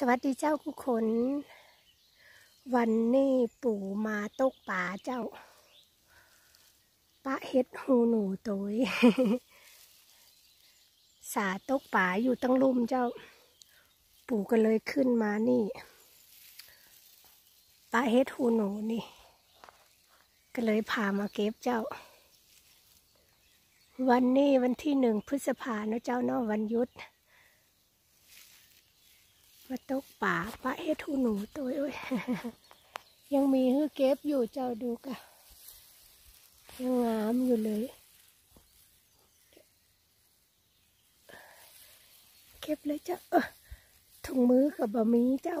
สวัสดีเจ้าทุกคน วันนี้ปู่มาตกป่าเจ้าปะเฮ็ดหูหนูตัวสาตกป่าอยู่ตั้งลุ่มเจ้า ปู่ก็เลยขึ้นมานี่ปะเฮ็ดหูหนูนี่ ก็เลยพามาเก็บเจ้า วันนี้วันที่หนึ่งพฤษภาเนาะเจ้าเนาะวันหยุด มาตกป่าปะเฮ็ดหูหนูตัวโอ้ยยังมีฮื้อเก็บอยู่เจ้าดูกะยังงามอยู่เลย เก็บเลยเจ้าเออถุงมือกับบะมีเจ้า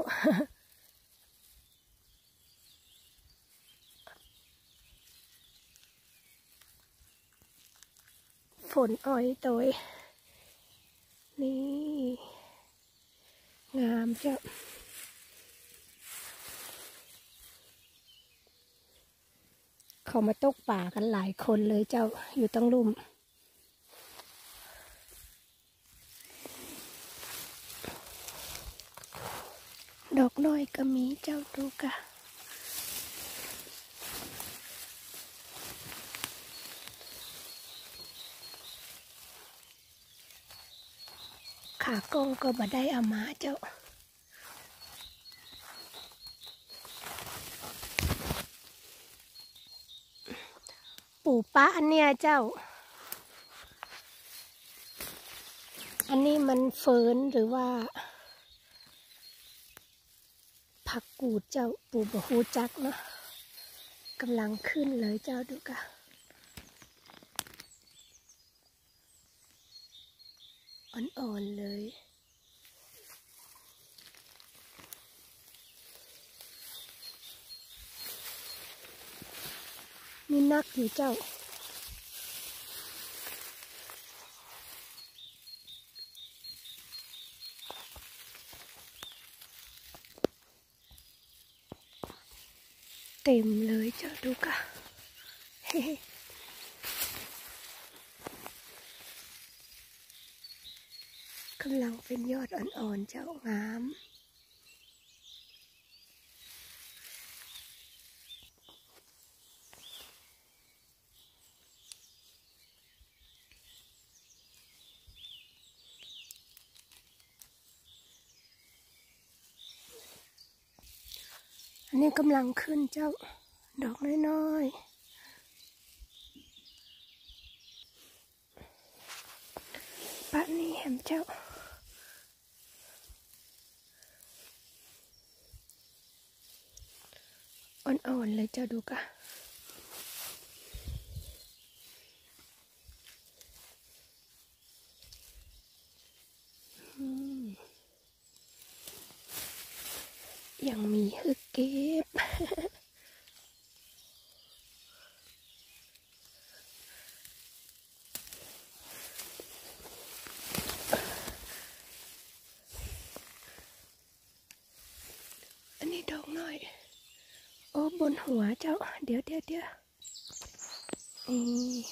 ฝนอ้อยตัวนี่ งามเจ้าเขามาตกป่ากันหลายคนเลยเจ้าอยู่ตั้งลุ่ม ดอกน้อยก็มีเจ้าดูกะากล้องก็บ่ได้เอามาเจ้าปู่ป้าอันเนี้ยเจ้า อันนี้มันเฟิร์นหรือว่า ผักกูดเจ้าปู่บฮูจักเนาะกำลังขึ้นเลยเจ้าดูกะ อ่อนๆเลยมีนักอยู่เจ้า เต็มเลยเจ้าดูกะเฮ้ กำลังเป็นยอดอ่อนๆเจ้างามอันนี้กำลังขึ้นเจ้าดอกน้อยๆปะนี่แหมเจ้า อ่อนๆเลยเจ้าดูกะยังมีฮึกเก็บ อันนี้ดอกหน่อย โอ้บน หัวเจ้า เดี๋ยวเดี๋ยวเดี๋ยวนี่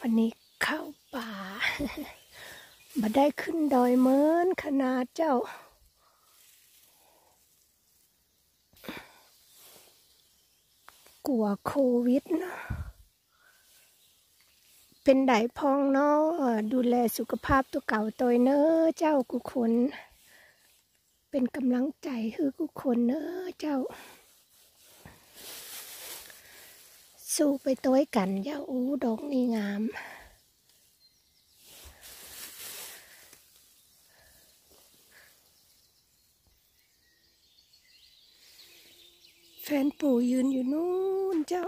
วันนี้เข้าป่ามาได้ขึ้นดอยเมินขนาดเจ้า กลัวโควิดเนาะเป็นไดพองเนาะดูแลสุขภาพตัวเก่าตัวเนอเจ้ากุคนเป็นกำลังใจคือกุคนเนอเจ้า สู้ไปตัวกันเจ้าอู้ดอกนี่งามแฟนปู่ยืนอยู่นู่ นเจ้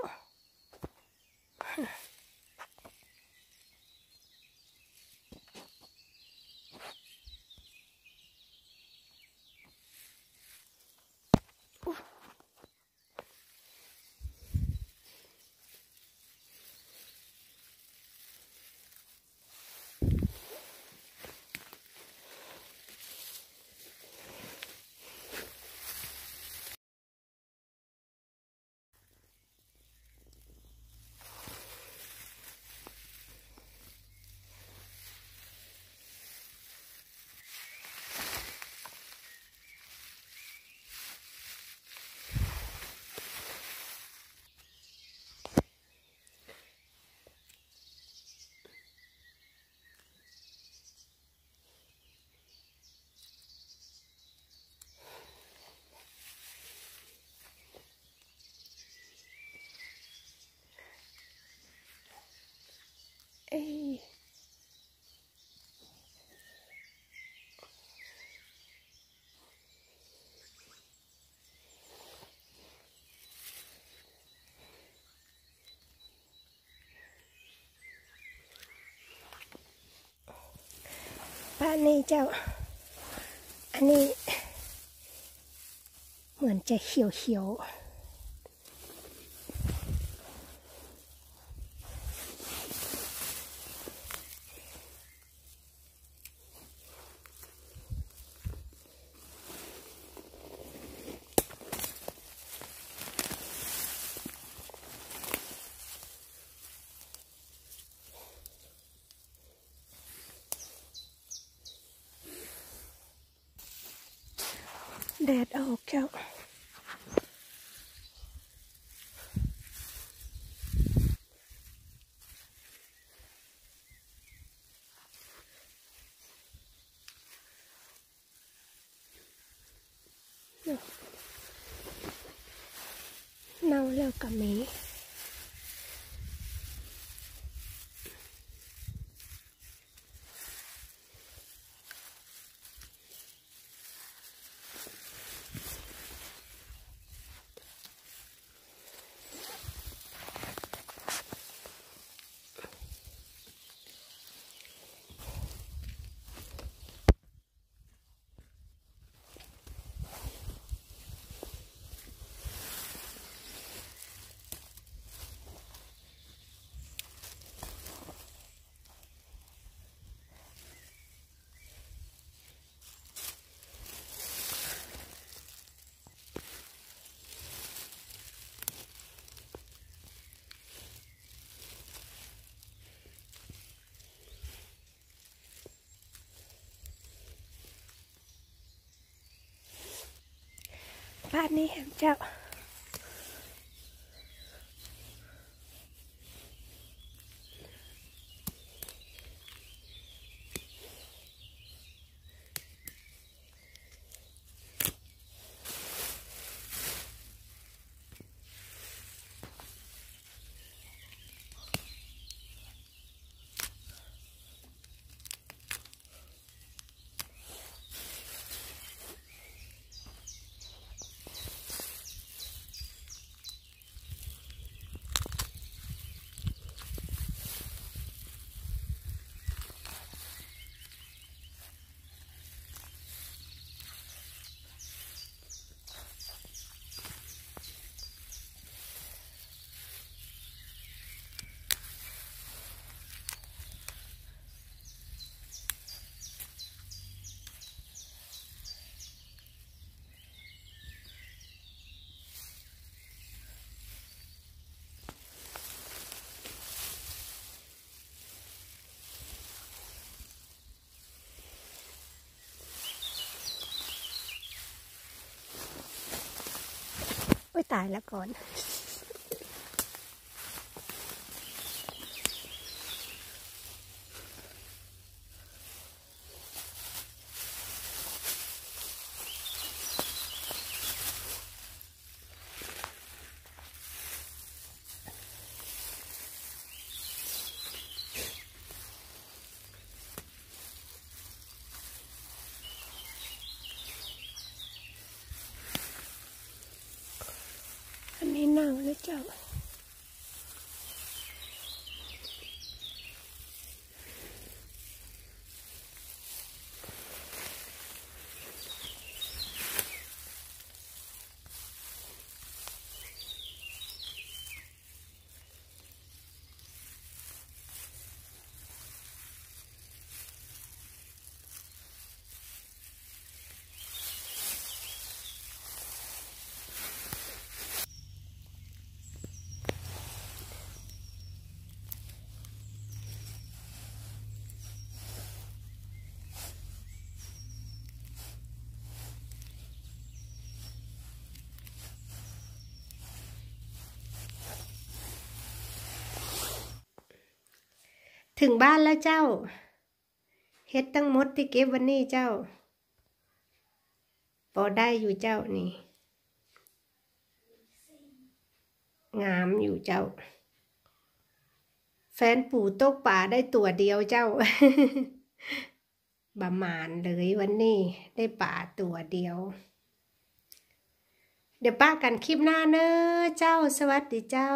นนี้เจ้า อันนี้ เหมือนจะเขียวเขียว แดดออกเจ้า เน่าแล้วกับมี บ้านนี้เห็นเจ้า ตายแล้วก่อน อั นนี้เน่ ถึงบ้านแล้วเจ้า เฮ็ดตั้งมดที่เก็บวันนี้เจ้าพอได้อยู่เจ้านี่ งามอยู่เจ้า แฟนปู่ตกป่าได้ตัวเดียวเจ้าประมาณเลยวันนี้ได้ป่าตัวเดียว เดี๋ยวป้ากันคลิปหน้าเนอะเจ้าสวัสดีเจ้า